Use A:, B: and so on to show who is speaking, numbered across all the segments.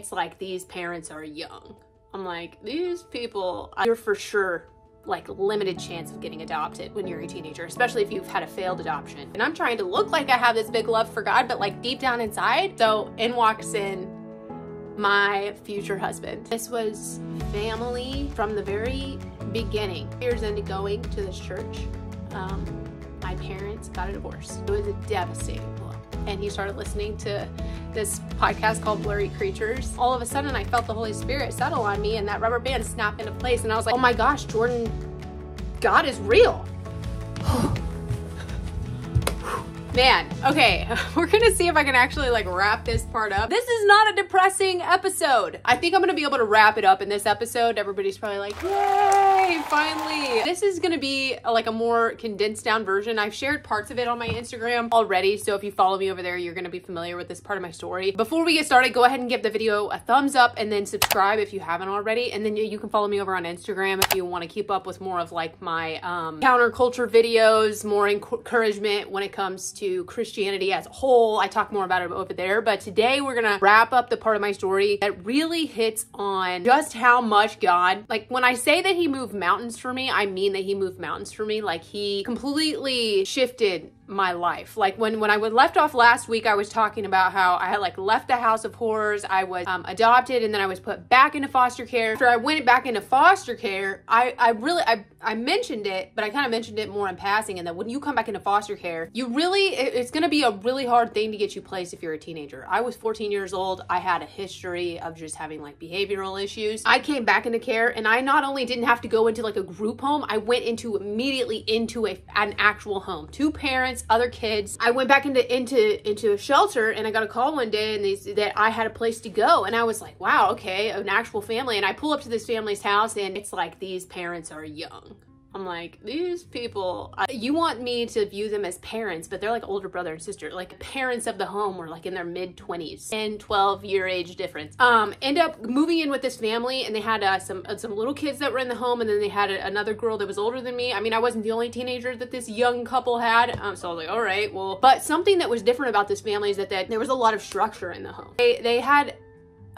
A: It's like these parents are young. I'm like, these people, you're for sure like limited chance of getting adopted when you're a teenager, especially if you've had a failed adoption. And I'm trying to look like I have this big love for God, but like deep down inside. So in walks in my future husband. This was family from the very beginning. Years into going to this church, um, my parents got a divorce. It was devastating. And he started listening to this podcast called Blurry Creatures. All of a sudden, I felt the Holy Spirit settle on me and that rubber band snap into place. And I was like, oh my gosh, Jordan, God is real. Man, okay, we're gonna see if I can actually like wrap this part up. This is not a depressing episode. I think I'm gonna be able to wrap it up in this episode. Everybody's probably like, yay, finally. This is gonna be a, like a more condensed down version. I've shared parts of it on my Instagram already, so if you follow me over there, you're gonna be familiar with this part of my story. Before we get started, go ahead and give the video a thumbs up and then subscribe if you haven't already. And then you can follow me over on Instagram if you wanna keep up with more of like my um, counterculture videos, more encouragement when it comes to to Christianity as a whole. I talk more about it over there, but today we're gonna wrap up the part of my story that really hits on just how much God, like when I say that he moved mountains for me, I mean that he moved mountains for me. Like he completely shifted my life. Like when when I was left off last week, I was talking about how I had like left the house of horrors. I was um, adopted and then I was put back into foster care. After I went back into foster care, I I really I I mentioned it, but I kind of mentioned it more in passing. And that when you come back into foster care, you really it, it's going to be a really hard thing to get you placed if you're a teenager. I was 14 years old. I had a history of just having like behavioral issues. I came back into care and I not only didn't have to go into like a group home, I went into immediately into a an actual home. Two parents parents, other kids. I went back into into into a shelter and I got a call one day and they that I had a place to go and I was like, wow, okay, an actual family. And I pull up to this family's house and it's like these parents are young. I'm like, these people, uh, you want me to view them as parents, but they're like older brother and sister. Like parents of the home were like in their mid 20s, 10, 12 year age difference. Um, end up moving in with this family and they had uh, some uh, some little kids that were in the home and then they had a, another girl that was older than me. I mean, I wasn't the only teenager that this young couple had. Um, so I was like, all right, well, but something that was different about this family is that, that there was a lot of structure in the home. They, they had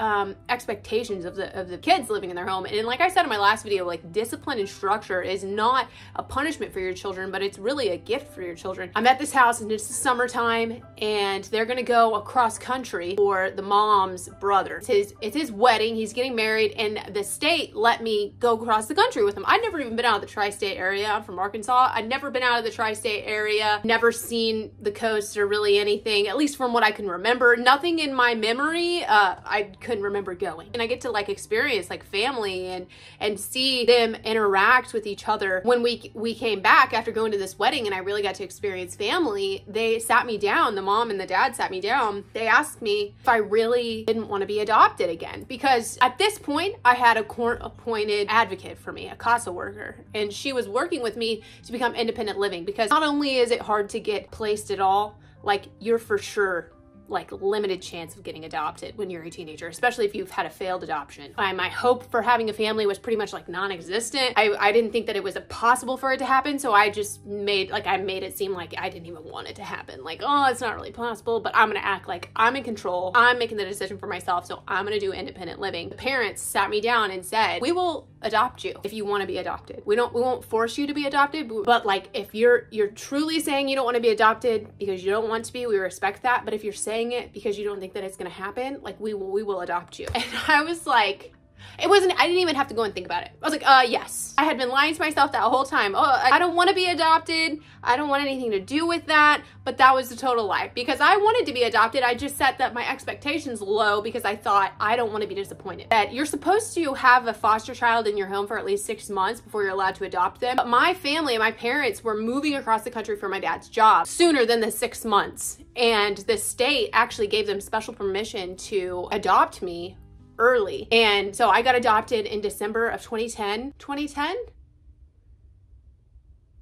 A: um, expectations of the of the kids living in their home. And like I said in my last video, like discipline and structure is not a punishment for your children, but it's really a gift for your children. I'm at this house and it's the summertime, and they're gonna go across country for the mom's brother. It's his it's his wedding. He's getting married, and the state let me go across the country with him. I'd never even been out of the tri-state area. I'm from Arkansas. I'd never been out of the tri-state area. Never seen the coast or really anything, at least from what I can remember. Nothing in my memory. Uh, I couldn't remember going. And I get to like experience like family and and see them interact with each other. When we we came back after going to this wedding and I really got to experience family, they sat me down, the mom and the dad sat me down. They asked me if I really didn't want to be adopted again because at this point I had a court appointed advocate for me, a CASA worker, and she was working with me to become independent living because not only is it hard to get placed at all, like you're for sure like limited chance of getting adopted when you're a teenager, especially if you've had a failed adoption. My hope for having a family was pretty much like non-existent. I, I didn't think that it was possible for it to happen, so I just made like I made it seem like I didn't even want it to happen. Like, oh, it's not really possible, but I'm gonna act like I'm in control. I'm making the decision for myself, so I'm gonna do independent living. The parents sat me down and said, "We will adopt you if you want to be adopted. We don't we won't force you to be adopted, but like if you're you're truly saying you don't want to be adopted because you don't want to be, we respect that. But if you're saying it because you don't think that it's gonna happen, like we will we will adopt you. And I was like, it wasn't, I didn't even have to go and think about it. I was like, uh, yes. I had been lying to myself that whole time. Oh, I don't want to be adopted. I don't want anything to do with that. But that was a total lie because I wanted to be adopted. I just set that my expectations low because I thought I don't want to be disappointed. That you're supposed to have a foster child in your home for at least six months before you're allowed to adopt them. But my family and my parents were moving across the country for my dad's job sooner than the six months. And the state actually gave them special permission to adopt me early. And so I got adopted in December of 2010. 2010?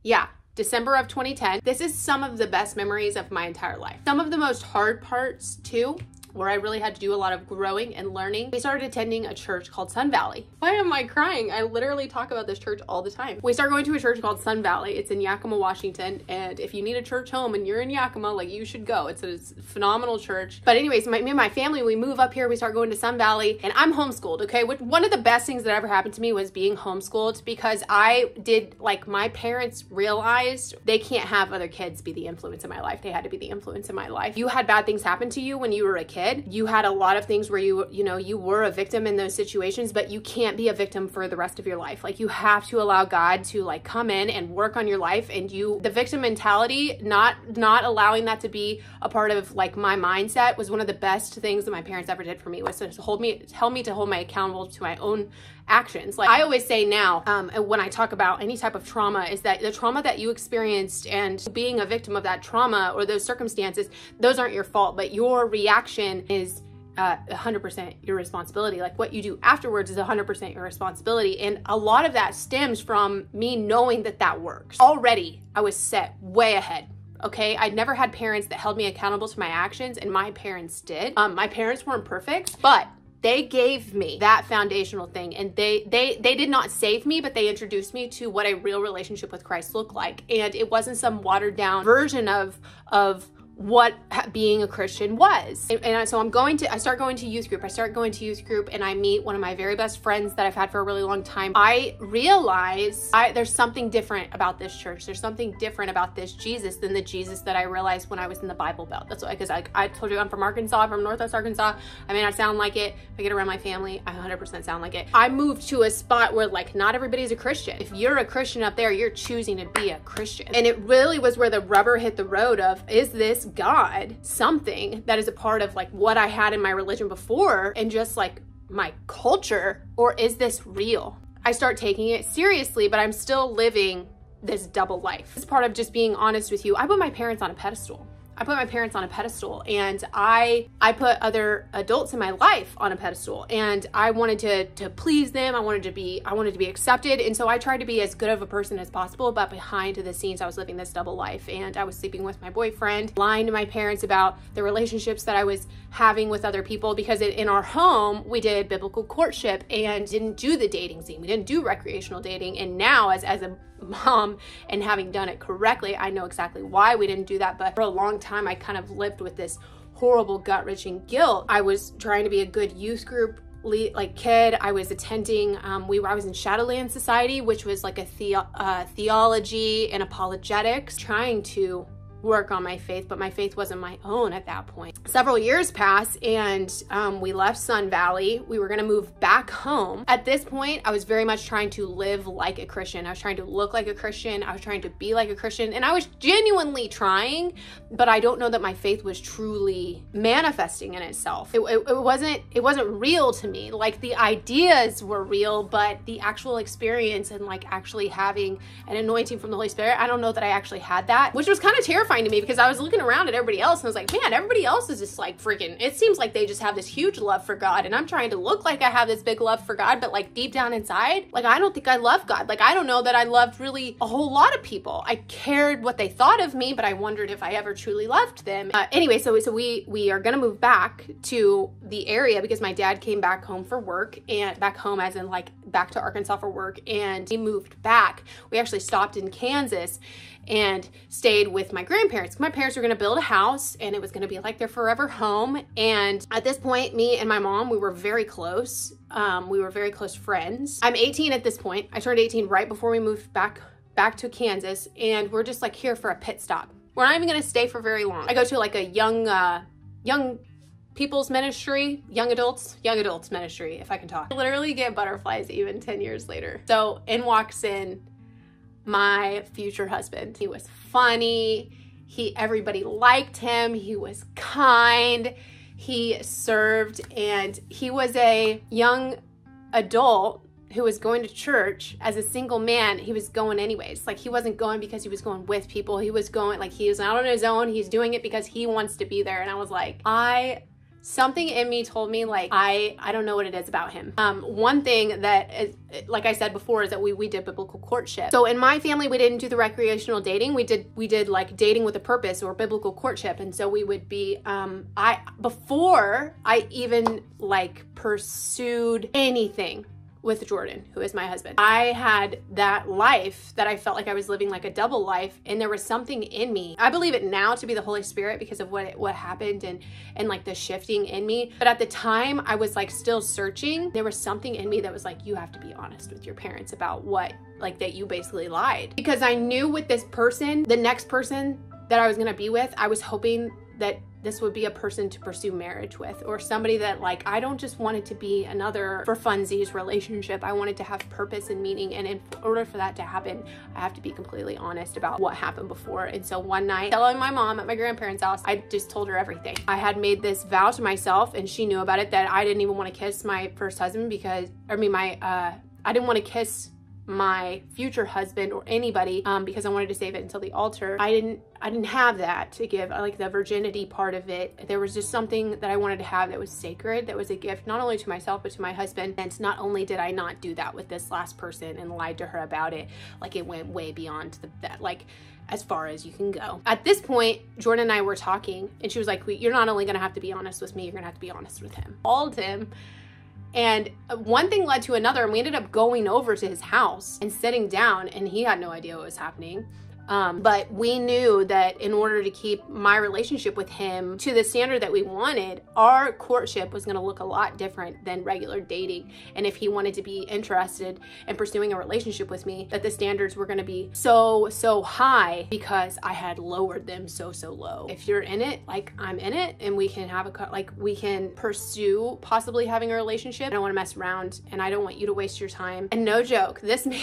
A: Yeah, December of 2010. This is some of the best memories of my entire life. Some of the most hard parts, too, where I really had to do a lot of growing and learning, we started attending a church called Sun Valley. Why am I crying? I literally talk about this church all the time. We started going to a church called Sun Valley. It's in Yakima, Washington. And if you need a church home and you're in Yakima, like you should go. It's a phenomenal church. But anyways, my, me and my family, we move up here, we start going to Sun Valley and I'm homeschooled. Okay. One of the best things that ever happened to me was being homeschooled because I did like my parents realized they can't have other kids be the influence in my life. They had to be the influence in my life. You had bad things happen to you when you were a kid. You had a lot of things where you, you know, you were a victim in those situations, but you can't be a victim for the rest of your life. Like you have to allow God to like come in and work on your life and you the victim mentality, not not allowing that to be a part of like my mindset was one of the best things that my parents ever did for me was to hold me tell me to hold my accountable to my own actions. Like I always say now, um, when I talk about any type of trauma, is that the trauma that you experienced and being a victim of that trauma or those circumstances, those aren't your fault, but your reaction is uh, 100% your responsibility. Like what you do afterwards is 100% your responsibility. And a lot of that stems from me knowing that that works. Already, I was set way ahead. Okay, I'd never had parents that held me accountable to my actions, and my parents did. Um, my parents weren't perfect, but they gave me that foundational thing and they they they did not save me but they introduced me to what a real relationship with christ looked like. And it wasn't some watered down version of of what being a Christian was. And, so I'm going to, I start going to youth group. I start going to youth group and I meet one of my very best friends that I've had for a really long time. I realize I, there's something different about this church. There's something different about this Jesus than the Jesus that I realized when I was in the Bible Belt. That's why, because I, I told you I'm from Arkansas, I'm from Northwest Arkansas. I may not sound like it. If I get around my family, I 100% sound like it. I moved to a spot where like not everybody's a Christian. If you're a Christian up there, you're choosing to be a Christian. And it really was where the rubber hit the road of, is this God something that is a part of like what I had in my religion before and just like my culture, or is this real? I start taking it seriously, but I'm still living this double life. It's part of just being honest with you. I put my parents on a pedestal. I put my parents on a pedestal and I I put other adults in my life on a pedestal and I wanted to to please them. I wanted to be I wanted to be accepted and so I tried to be as good of a person as possible but behind the scenes I was living this double life and I was sleeping with my boyfriend, lying to my parents about the relationships that I was having with other people because in our home we did biblical courtship and didn't do the dating scene. We didn't do recreational dating and now as as a mom and having done it correctly, I know exactly why we didn't do that. But for a long time, I kind of lived with this horrible gut wrenching guilt. I was trying to be a good youth group like kid i was attending um, we i was in shadowland society which was like a the, uh, theology and apologetics trying to work on my faith, but my faith wasn't my own at that point. Several years passed and um, we left Sun Valley. We were going to move back home. At this point, I was very much trying to live like a Christian. I was trying to look like a Christian. I was trying to be like a Christian and I was genuinely trying, but I don't know that my faith was truly manifesting in itself. It, it, it wasn't, it wasn't real to me. Like the ideas were real, but the actual experience and like actually having an anointing from the Holy Spirit, I don't know that I actually had that, which was kind of terrifying terrifying to me because I was looking around at everybody else and I was like, man, everybody else is just like freaking, it seems like they just have this huge love for God. And I'm trying to look like I have this big love for God, but like deep down inside, like I don't think I love God. Like I don't know that I loved really a whole lot of people. I cared what they thought of me, but I wondered if I ever truly loved them. Uh, anyway, so, so we, we are going to move back to the area because my dad came back home for work and back home as in like back to Arkansas for work and he moved back. We actually stopped in Kansas and stayed with my grandparents. My parents were going to build a house and it was going to be like their forever home. And at this point, me and my mom, we were very close. Um, we were very close friends. I'm 18 at this point. I turned 18 right before we moved back back to Kansas and we're just like here for a pit stop. We're not even going to stay for very long. I go to like a young uh young people's ministry, young adults, young adults ministry, if I can talk. I literally get butterflies even 10 years later. So in walks in my future husband. He was funny. He everybody liked him. He was kind. He served and he was a young adult who was going to church as a single man, he was going anyways. Like he wasn't going because he was going with people. He was going like he was not on his own. He's doing it because he wants to be there. And I was like, I something in me told me like I I don't know what it is about him. Um, one thing that is, like I said before is that we we did biblical courtship. So in my family we didn't do the recreational dating. We did we did like dating with a purpose or biblical courtship. And so we would be um I before I even like pursued anything with Jordan, who is my husband. I had that life that I felt like I was living like a double life and there was something in me. I believe it now to be the Holy Spirit because of what what happened and and like the shifting in me. But at the time I was like still searching. There was something in me that was like you have to be honest with your parents about what like that you basically lied. Because I knew with this person, the next person that I was going to be with, I was hoping that this would be a person to pursue marriage with or somebody that like I don't just want it to be another for funsies relationship. I wanted to have purpose and meaning and in order for that to happen, I have to be completely honest about what happened before. And so one night, telling my mom at my grandparents' house, I just told her everything. I had made this vow to myself and she knew about it that I didn't even want to kiss my first husband because I mean my uh I didn't want to kiss my future husband or anybody um, because I wanted to save it until the altar. I didn't I didn't have that to give like the virginity part of it. There was just something that I wanted to have that was sacred, that was a gift not only to myself but to my husband. And not only did I not do that with this last person and lied to her about it, like it went way beyond the, that like as far as you can go. At this point, Jordan and I were talking and she was like, you're not only gonna have to be honest with me, you're gonna have to be honest with him. Called him and uh, one thing led to another, and we ended up going over to his house and sitting down, and he had no idea what was happening. Um, but we knew that in order to keep my relationship with him to the standard that we wanted, our courtship was going to look a lot different than regular dating. And if he wanted to be interested in pursuing a relationship with me, that the standards were going to be so, so high because I had lowered them so, so low. If you're in it, like I'm in it, and we can have a, like, we can pursue possibly having a relationship. I don't want to mess around and I don't want you to waste your time. And no joke, this man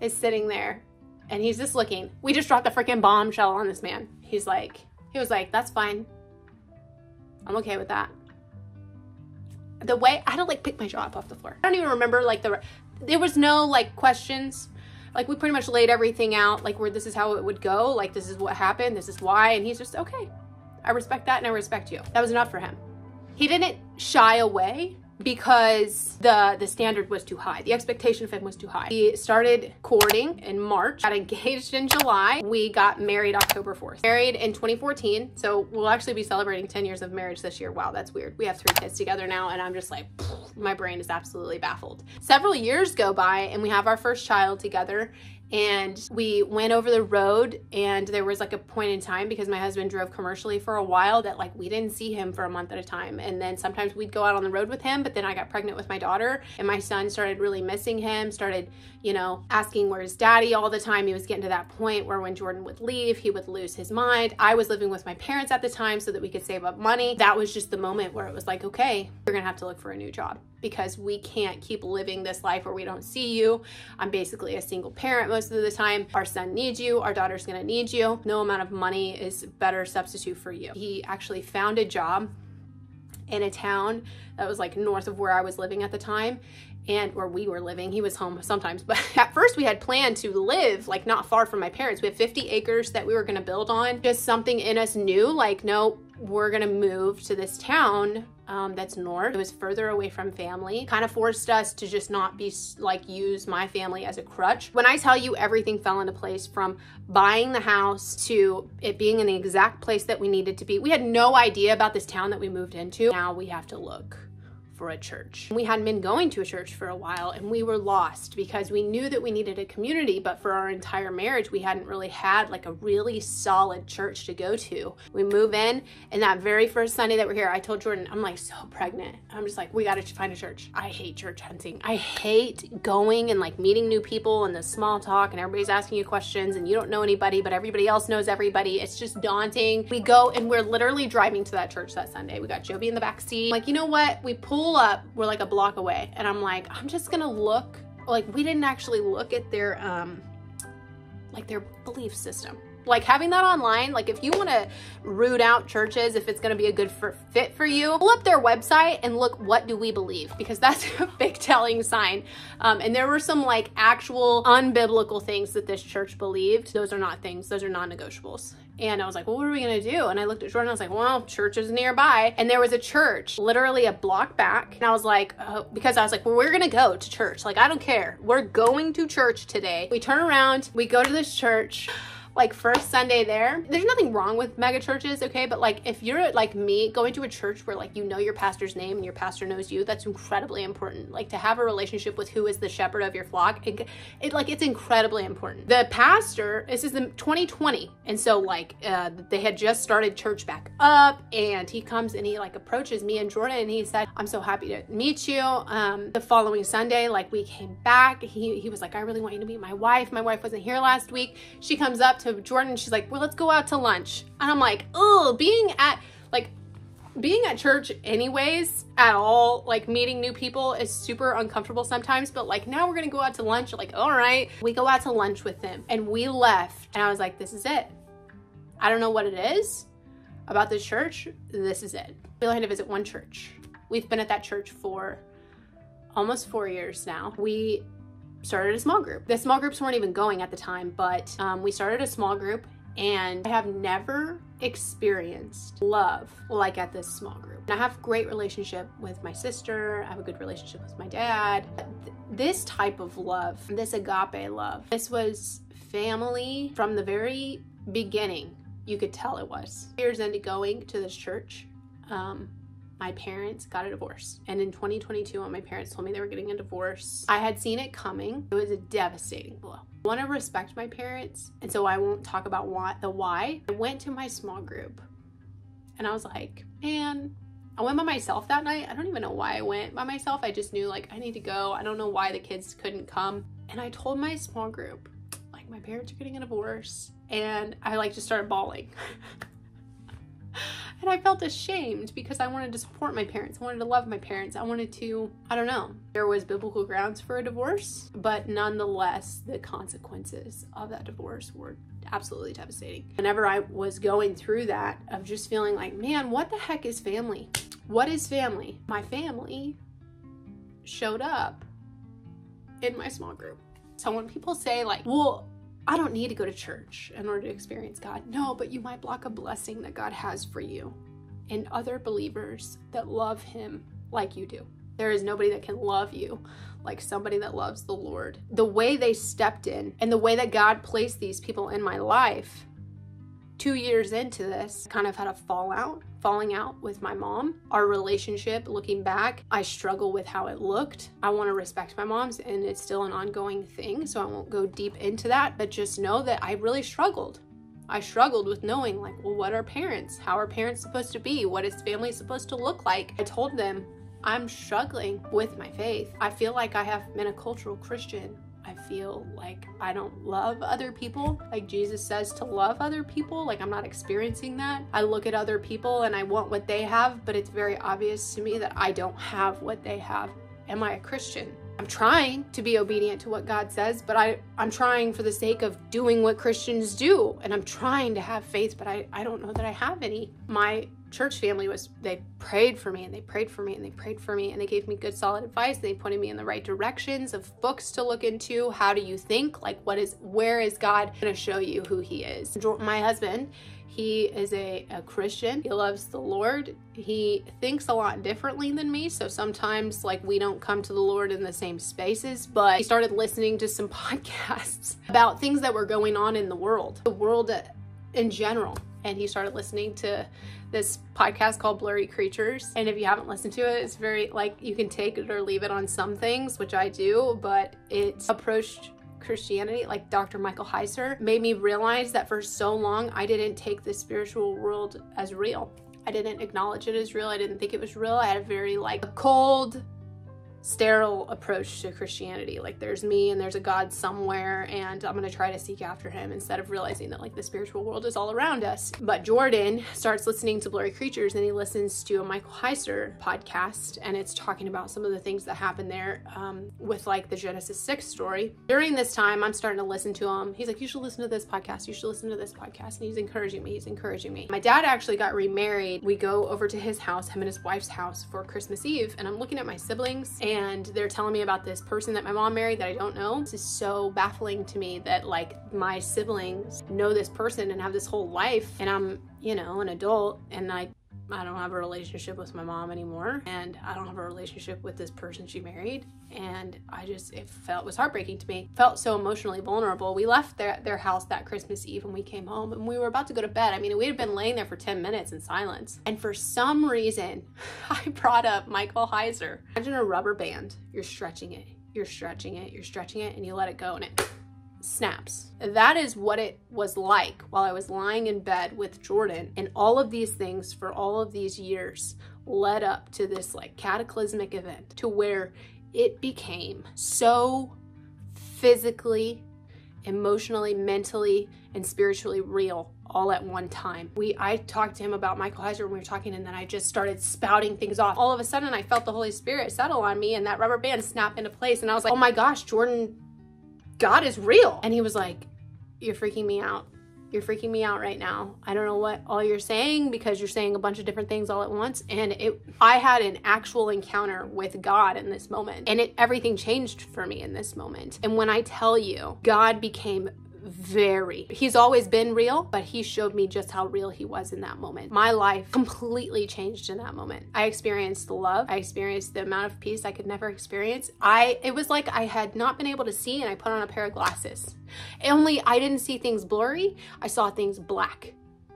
A: is sitting there and he's just looking. We just dropped a freaking bombshell on this man. He's like, he was like, that's fine. I'm okay with that. The way I had to like pick my jaw up off the floor. I don't even remember like the, there was no like questions. Like we pretty much laid everything out, like where this is how it would go. Like this is what happened. This is why. And he's just, okay, I respect that and I respect you. That was enough for him. He didn't shy away because the the standard was too high. The expectation of him was too high. We started courting in March, got engaged in July. We got married October 4th. Married in 2014. So we'll actually be celebrating 10 years of marriage this year. Wow, that's weird. We have three kids together now and I'm just like, my brain is absolutely baffled. Several years go by and we have our first child together and we went over the road and there was like a point in time because my husband drove commercially for a while that like we didn't see him for a month at a time. And then sometimes we'd go out on the road with him but then I got pregnant with my daughter and my son started really missing him started you know asking where's daddy all the time. He was getting to that point where when Jordan would leave he would lose his mind. I was living with my parents at the time so that we could save up money. That was just the moment where it was like okay we're gonna have to look for a new job because we can't keep living this life where we don't see you. I'm basically a single parent most of the time. Our son needs you, our daughter's gonna need you. No amount of money is better substitute for you. He actually found a job in a town that was like north of where I was living at the time and where we were living. He was home sometimes, but at first we had planned to live like not far from my parents. We had 50 acres that we were gonna build on. Just something in us knew like, no, we're gonna move to this town um, that's north. It was further away from family. Kind of forced us to just not be like use my family as a crutch. When I tell you everything fell into place from buying the house to it being in the exact place that we needed to be. We had no idea about this town that we moved into. Now we have to look for a church. We hadn't been going to a church for a while and we were lost because we knew that we needed a community, but for our entire marriage, we hadn't really had like a really solid church to go to. We move in and that very first Sunday that we're here, I told Jordan, I'm like so pregnant. I'm just like, we got to find a church. I hate church hunting. I hate going and like meeting new people and the small talk and everybody's asking you questions and you don't know anybody, but everybody else knows everybody. It's just daunting. We go and we're literally driving to that church that Sunday. We got Joby in the back seat. Like, you know what? We pull pull up, we're like a block away. And I'm like, I'm just gonna look, like we didn't actually look at their, um, like their belief system. Like having that online, like if you want to root out churches, if it's going to be a good for, fit for you, pull up their website and look, what do we believe? Because that's a big telling sign. Um, and there were some like actual unbiblical things that this church believed. Those are not things, those are non negotiables. And I was like, well, what are we to do? And I looked at Jordan, I was like, well, church is nearby. And there was a church literally a block back. And I was like, oh, because I was like, well, we're to go to church. Like, I don't care. We're going to church today. We turn around, we go to this church like first Sunday there. There's nothing wrong with mega churches, okay? But like if you're like me going to a church where like you know your pastor's name and your pastor knows you, that's incredibly important. Like to have a relationship with who is the shepherd of your flock, it, it like it's incredibly important. The pastor, this is the 2020, and so like uh, they had just started church back up, and he comes and he like approaches me and Jordan, and he said, "I'm so happy to meet you." Um, the following Sunday, like we came back, he he was like, "I really want you to meet my wife. My wife wasn't here last week." She comes up to Jordan. She's like, well, let's go out to lunch. And I'm like, oh, being at like being at church anyways at all like meeting new people is super uncomfortable sometimes but like now we're gonna go out to lunch. Like all right we go out to lunch with them and we left and i was like this is it. I don't know what it is about this church. This is it. We only had to visit one church. We've been at that church for almost four years now. We started a small group. The small groups weren't even going at the time, but um, we started a small group and I have never experienced love like at this small group. And I have great relationship with my sister. I have a good relationship with my dad. This type of love, this agape love, this was family from the very beginning. You could tell it was. Years into going to this church, um, my parents got a divorce. And in 2022, when my parents told me they were getting a divorce, I had seen it coming. It was a devastating blow. I want to respect my parents, and so I won't talk about why, the why. I went to my small group and I was like, man, I went by myself that night. I don't even know why I went by myself. I just knew like I need to go. I don't know why the kids couldn't come. And I told my small group, like my parents are getting a divorce. And I like just started bawling. And I felt ashamed because I wanted to support my parents. I wanted to love my parents. I wanted to, I don't know. There was biblical grounds for a divorce, but nonetheless, the consequences of that divorce were absolutely devastating. Whenever I was going through that of just feeling like, man, what the heck is family? What is family? My family showed up in my small group. So when people say like, well, I don't need to go to church in order to experience God. No, but you might block a blessing that God has for you and other believers that love Him like you do. There is nobody that can love you like somebody that loves the Lord. The way they stepped in and the way that God placed these people in my life two years into this, kind of had a fallout, falling out with my mom. Our relationship, looking back, I struggle with how it looked. I want to respect my mom's, and it's still an ongoing thing, so I won't go deep into that, but just know that I really struggled. I struggled with knowing, like, well, what are parents? How are parents supposed to be? What is family supposed to look like? I told them, I'm struggling with my faith. I feel like I have been a cultural Christian I feel like I don't love other people. Like Jesus says to love other people. Like I'm not experiencing that. I look at other people and I want what they have, but it's very obvious to me that I don't have what they have. Am I a Christian? I'm trying to be obedient to what God says, but I, I'm trying for the sake of doing what Christians do. And I'm trying to have faith, but I, I don't know that I have any. My church family was they prayed for me and they prayed for me and they prayed for me and they gave me good solid advice. They pointed me in the right directions of books to look into. How do you think? Like what is where is god going to show you who he is? My husband he is a, a christian. He loves the lord. He thinks a lot differently than me. So sometimes like we don't come to the lord in the same spaces but he started listening to some podcasts about things that were going on in the world the world in general and he started listening to this podcast called Blurry Creatures. And if you haven't listened to it, it's very like you can take it or leave it on some things, which I do, but it's approached Christianity, like Dr. Michael Heiser, made me realize that for so long I didn't take the spiritual world as real. I didn't acknowledge it as real. I didn't think it was real. I had a very like a cold sterile approach to Christianity. Like there's me and there's a God somewhere and I'm going to try to seek after him instead of realizing that like the spiritual world is all around us. But Jordan starts listening to Blurry Creatures and he listens to a Michael Heiser podcast and it's talking about some of the things that happened there um, with like the Genesis 6 story. During this time, I'm starting to listen to him. He's like, you should listen to this podcast. You should listen to this podcast. And he's encouraging me. He's encouraging me. My dad actually got remarried. We go over to his house, him and his wife's house for Christmas Eve. And I'm looking at my siblings and and they're telling me about this person that my mom married that I don't know. This is so baffling to me that like my siblings know this person and have this whole life and I'm, you know, an adult and I I don't have a relationship with my mom anymore and I don't have a relationship with this person she married and I just it felt it was heartbreaking to me. Felt so emotionally vulnerable. We left their their house that Christmas Eve and we came home and we were about to go to bed. I mean, we had been laying there for 10 minutes in silence. And for some reason, I brought up Michael Heiser. Imagine a rubber band. You're stretching it. You're stretching it. You're stretching it and you let it go and it snaps. That is what it was like while I was lying in bed with Jordan. And all of these things for all of these years led up to this like cataclysmic event to where it became so physically, emotionally, mentally, and spiritually real all at one time. We I talked to him about Michael Heiser when we were talking and then I just started spouting things off. All of a sudden I felt the Holy Spirit settle on me and that rubber band snap into place and I was like, "Oh my gosh, Jordan God is real. And he was like, You're freaking me out. You're freaking me out right now. I don't know what all you're saying because you're saying a bunch of different things all at once. And it I had an actual encounter with God in this moment. And it everything changed for me in this moment. And when I tell you, God became very. He's always been real, but he showed me just how real he was in that moment. My life completely changed in that moment. I experienced love. I experienced the amount of peace I could never experience. I it was like I had not been able to see and I put on a pair of glasses. Only I didn't see things blurry. I saw things black.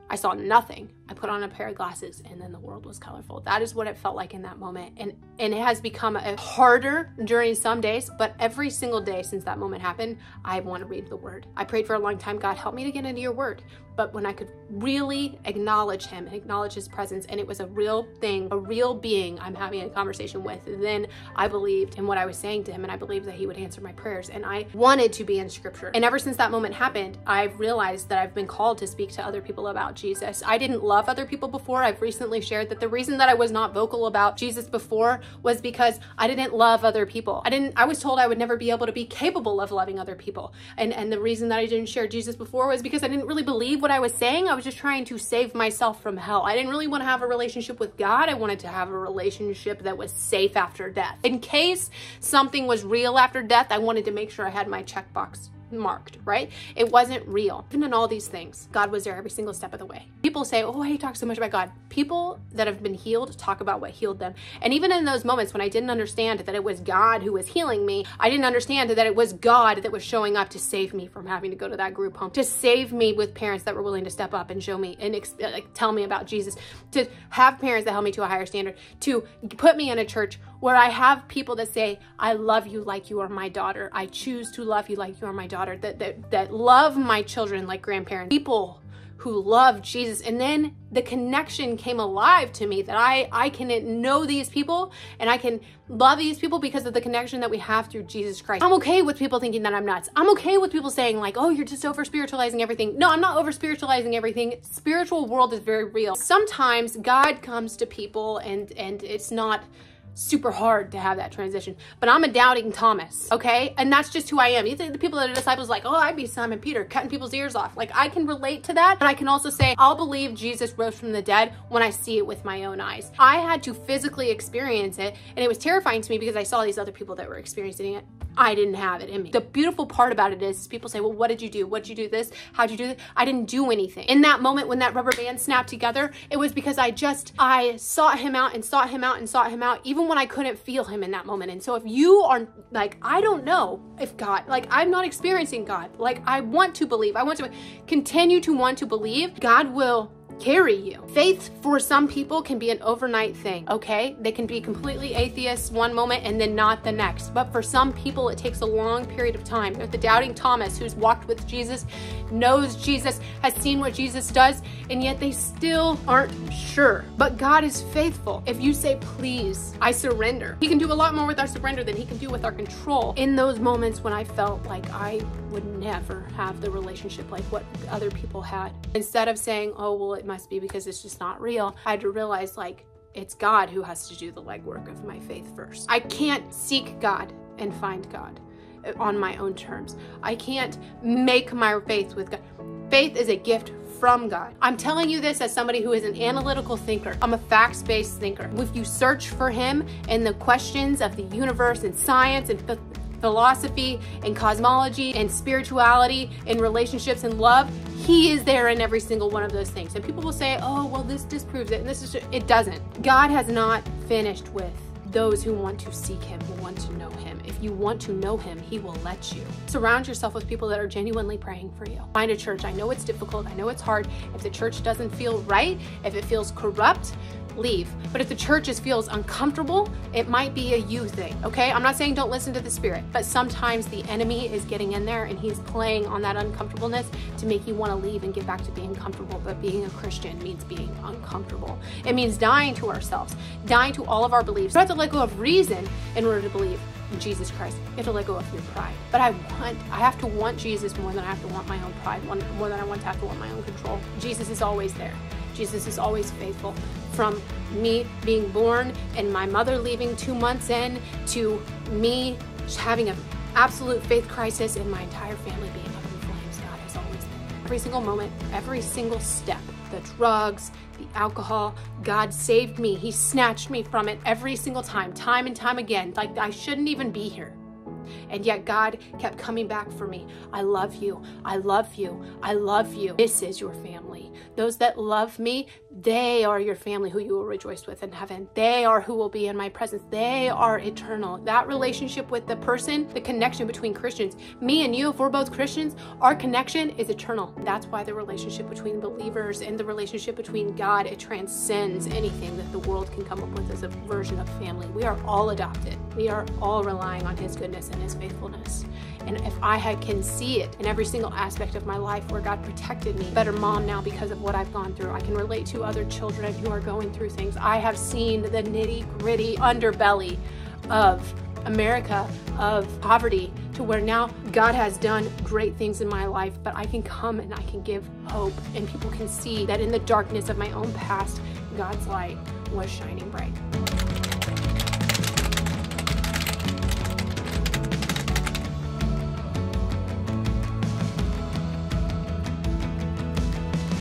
A: I saw nothing. I put on a pair of glasses and then the world was colorful. That is what it felt like in that moment. And and it has become a harder during some days, but every single day since that moment happened, I want to read the word. I prayed for a long time, God, help me to get into your word. But when I could really acknowledge him and acknowledge his presence and it was a real thing, a real being I'm having a conversation with, then I believed in what I was saying to him and I believed that he would answer my prayers. And I wanted to be in scripture. And ever since that moment happened, I've realized that I've been called to speak to other people about Jesus. I didn't love other people before. I've recently shared that the reason that I was not vocal about Jesus before was because I didn't love other people. I didn't I was told I would never be able to be capable of loving other people. And and the reason that I didn't share Jesus before was because I didn't really believe what I was saying. I was just trying to save myself from hell. I didn't really want to have a relationship with God. I wanted to have a relationship that was safe after death. In case something was real after death, I wanted to make sure I had my checkbox marked, right? It wasn't real. Even in all these things, God was there every single step of the way. People say, oh, he talks so much about God. People that have been healed talk about what healed them. And even in those moments when I didn't understand that it was God who was healing me, I didn't understand that it was God that was showing up to save me from having to go to that group home, to save me with parents that were willing to step up and show me and uh, like, tell me about Jesus, to have parents that held me to a higher standard, to put me in a church where I have people that say, I love you like you are my daughter. I choose to love you like you are my daughter, that, that, that love my children like grandparents. People who love Jesus. And then the connection came alive to me that I, I can know these people and I can love these people because of the connection that we have through Jesus Christ. I'm okay with people thinking that I'm nuts. I'm okay with people saying like, oh, you're just over spiritualizing everything. No, I'm not over spiritualizing everything. Spiritual world is very real. Sometimes God comes to people and, and it's not, super hard to have that transition. But I'm a doubting Thomas, okay? And that's just who I am. You think the people that are disciples like, oh, I'd be Simon Peter, cutting people's ears off. Like I can relate to that. And I can also say, I'll believe Jesus rose from the dead when I see it with my own eyes. I had to physically experience it. And it was terrifying to me because I saw these other people that were experiencing it. I didn't have it in me. The beautiful part about it is people say, well, what did you do? What did you do this? How'd you do this? I didn't do anything. In that moment when that rubber band snapped together, it was because I just, I sought him out and sought him out and sought him out, even when I couldn't feel him in that moment. And so if you are like, I don't know if God, like I'm not experiencing God, like I want to believe, I want to continue to want to believe God will carry you. Faith for some people can be an overnight thing, okay? They can be completely atheists one moment and then not the next. But for some people, it takes a long period of time. The doubting Thomas, who's walked with Jesus, knows Jesus, has seen what Jesus does, and yet they still aren't sure. But God is faithful. If you say, please, I surrender, He can do a lot more with our surrender than He can do with our control. In those moments when I felt like I would never have the relationship like what other people had, instead of saying, oh, well, it must be because it's just not real, I had to realize like, it's God who has to do the legwork of my faith first. I can't seek God and find God on my own terms. I can't make my faith with God. Faith is a gift from God. I'm telling you this as somebody who is an analytical thinker. I'm a facts based thinker. If you search for Him in the questions of the universe and science and philosophy and cosmology and spirituality and relationships and love, he is there in every single one of those things. And people will say, oh, well, this disproves it. And this is, it doesn't. God has not finished with those who want to seek him, who want to know him. If you want to know him, he will let you. Surround yourself with people that are genuinely praying for you. Find a church. I know it's difficult. I know it's hard. If the church doesn't feel right, if it feels corrupt, leave. But if the church just feels uncomfortable, it might be a you thing, okay? I'm not saying don't listen to the spirit, but sometimes the enemy is getting in there and he's playing on that uncomfortableness to make you want to leave and get back to being comfortable. But being a Christian means being uncomfortable. It means dying to ourselves, dying to all of our beliefs. You have to let go of reason in order to believe in Jesus Christ. You have to let go of your pride. But I want, I have to want Jesus more than I have to want my own pride, more than I want to have to want my own control. Jesus is always there. Jesus is always faithful. From me being born and my mother leaving two months in to me having an absolute faith crisis and my entire family being up in flames, God has always been Every single moment, every single step, the drugs, the alcohol, God saved me. He snatched me from it every single time, time and time again. Like I shouldn't even be here. And yet God kept coming back for me. I love you. I love you. I love you. This is your family. Those that love me, they are your family who you will rejoice with in heaven. They are who will be in my presence. They are eternal. That relationship with the person, the connection between Christians, me and you, if we're both Christians, our connection is eternal. That's why the relationship between believers and the relationship between God, it transcends anything that the world can come up with as a version of family. We are all adopted. We are all relying on His goodness and His faithfulness. And if I had, can see it in every single aspect of my life where God protected me, better mom now because of what I've gone through. I can relate to other children who are going through things. I have seen the nitty gritty underbelly of America, of poverty, to where now God has done great things in my life, but I can come and I can give hope, and people can see that in the darkness of my own past, God's light was shining bright.